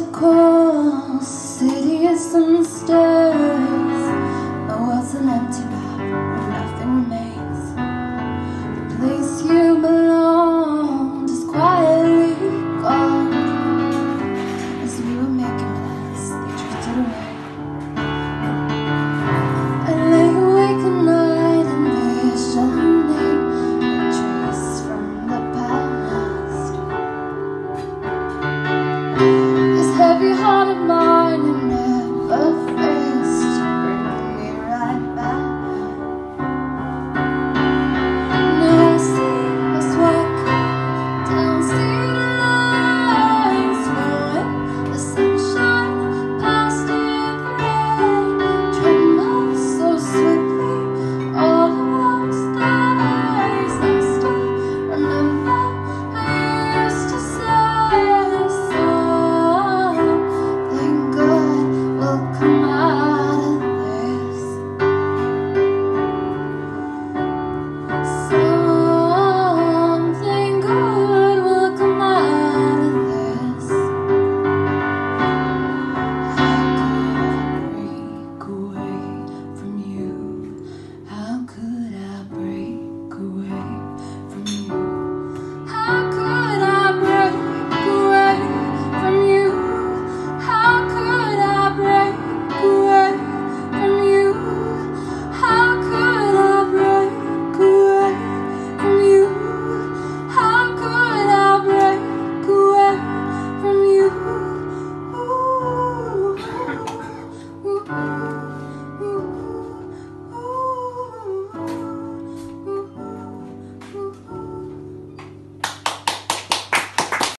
cross city and stairs. heavy heart of mine